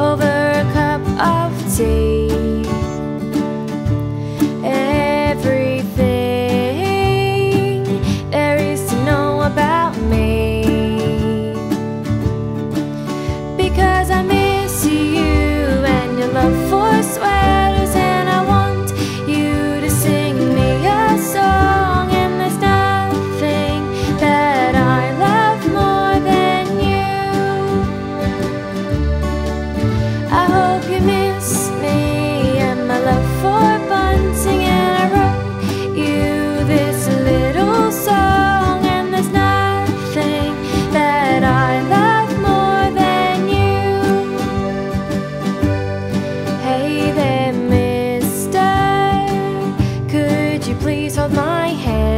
over my hand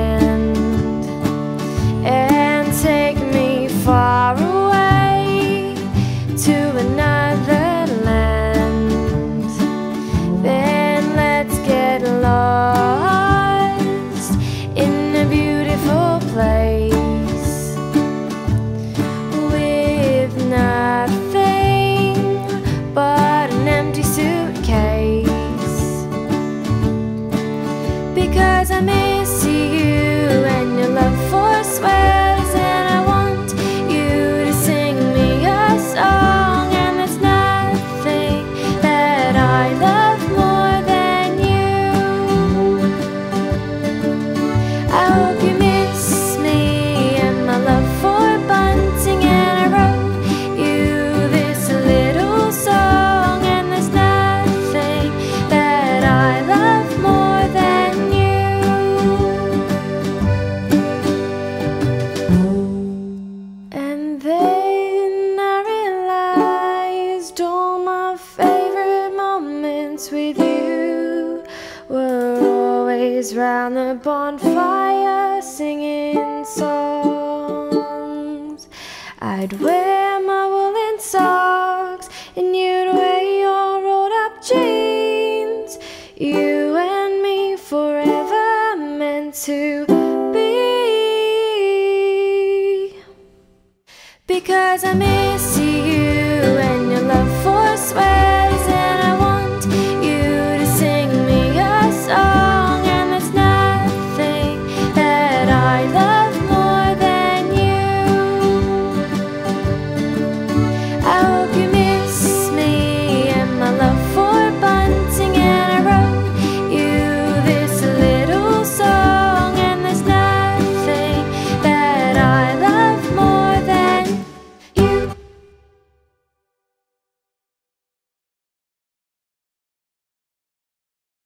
nights with you We're always round the bonfire singing songs. I'd wear my woolen socks And you'd wear your rolled up jeans. You and me forever meant to be. Because I miss